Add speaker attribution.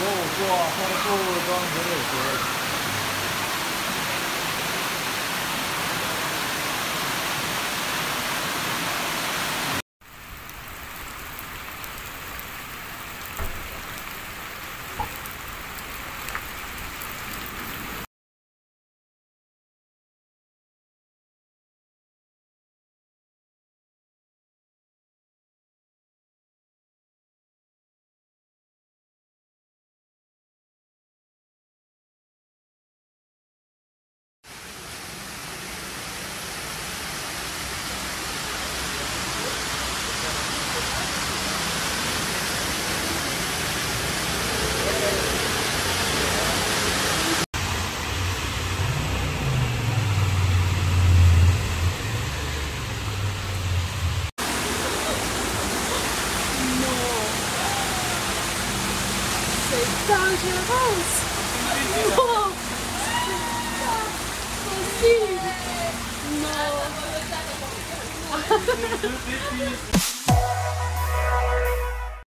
Speaker 1: 我做，他在做装修都有。
Speaker 2: Down to your house. Whoa. Oh, see. No.